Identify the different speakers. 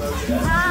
Speaker 1: Hi.